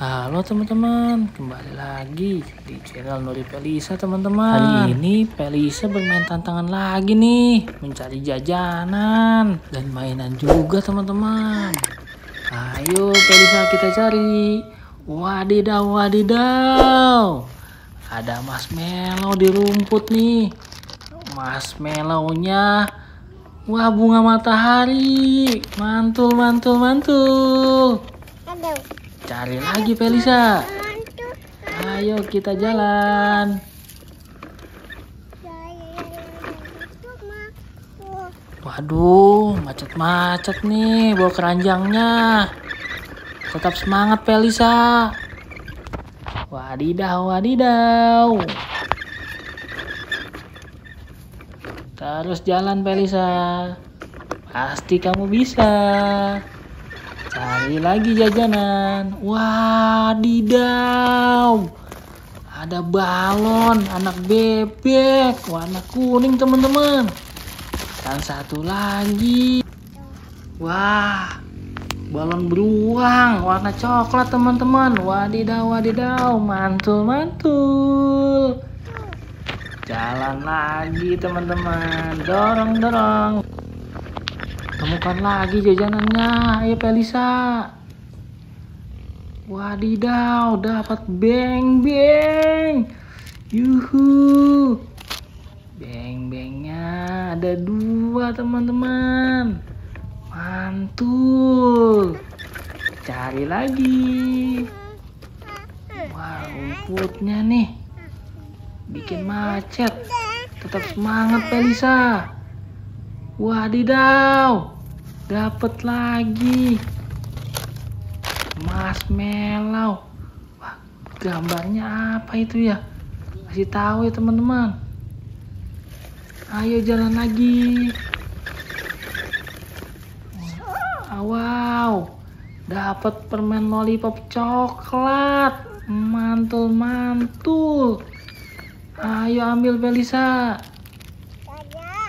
Halo teman-teman, kembali lagi di channel Nuri Pelisa teman-teman. Hari ini Pelisa bermain tantangan lagi nih, mencari jajanan dan mainan juga teman-teman. Ayo Pelisa kita cari. Wadidaw, wadidaw. Ada marshmallow di rumput nih. Marshmallownya Wah bunga matahari Mantul mantul mantul Aduh, Cari lagi Felisa. Ayo kita jalan. Waduh macet-macet nih Bawa keranjangnya. Tetap semangat Felisa. Wadidaw wadidaw. Terus jalan Felisa. Pasti kamu bisa Cari lagi jajanan. Wadidaw. Ada balon anak bebek. Warna kuning teman-teman. Dan satu lagi. Wah Balon beruang warna coklat teman-teman. Wadidaw wadidaw. Mantul mantul. Jalan lagi teman-teman. Dorong dorong Temukan lagi jajanannya. Ayo Pelisa Wadidaw Dapat beng beng. Yuhu. Beng bengnya Ada dua teman-teman. Mantul. Cari lagi. Wah rumputnya nih. Bikin macet. Tetap semangat Pelisa Wadidaw Dapat lagi. Marshmallow Wah gambarnya apa itu ya? Kasih tahu ya teman-teman. Ayo jalan lagi. Wow. Dapat permen lollipop coklat. Mantul mantul Ayo ambil Belisa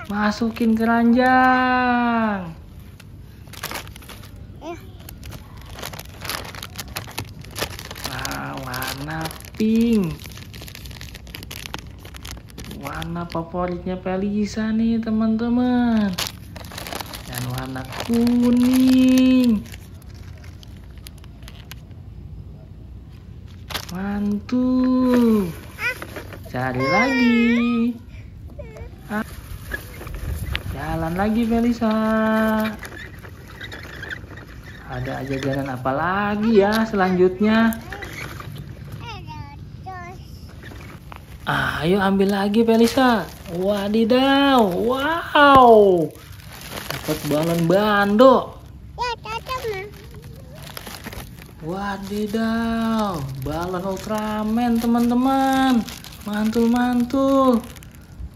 Masukin keranjang Nah, warna pink. Warna favoritnya Pelisa nih teman-teman. Dan warna kuning. Mantul. Cari lagi. Ah. Jalan lagi Pelisa. Ada jajanan apa lagi ya selanjutnya? terus Ayo ambil lagi Pelisa. Wadidaw, wow. Dapat balon bando. Wadidaw, balon Ultraman teman-teman. Mantul-mantul.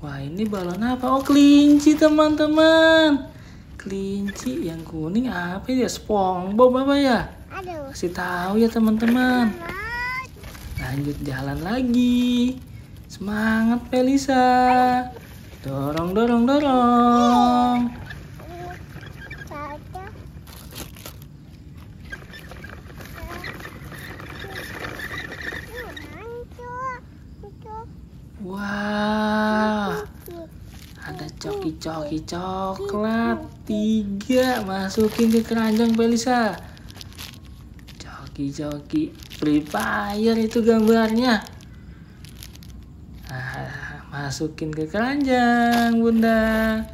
Wah ini balon apa? Oh kelinci teman-teman. Kelinci yang kuning apa ya? SpongeBob apa ya? aduh Kasih tahu ya teman-teman. Lanjut jalan lagi. Semangat Pelisa. Dorong dorong dorong. Ada coki-coki coklat tiga masukin ke keranjang Pelisa. Coki-coki Free Fire itu gambarnya. Ah, masukin ke keranjang bunda.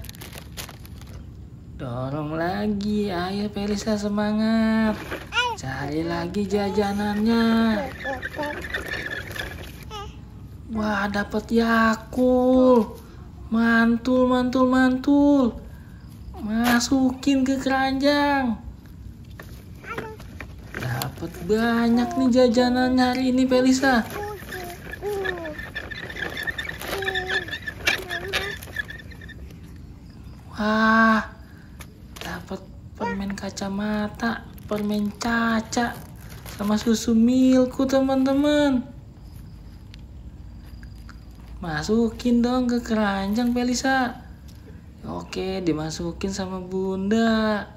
Dorong lagi, ayo Pelisa semangat. Cari lagi jajanannya. Wah, dapat Yakul. Mantul, mantul, mantul. Masukin ke keranjang. Dapat banyak nih jajanan hari ini, Pelisa. Wah, dapat permen kacamata, permen caca, sama susu milku, teman-teman. Masukin dong ke keranjang, Pelisa. Oke, dimasukin sama bunda.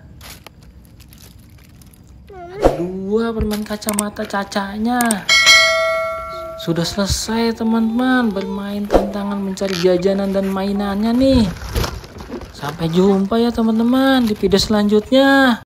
Dua permen kacamata cacanya. Sudah selesai teman-teman bermain tantangan mencari jajanan dan mainannya nih. Sampai jumpa ya teman-teman di video selanjutnya.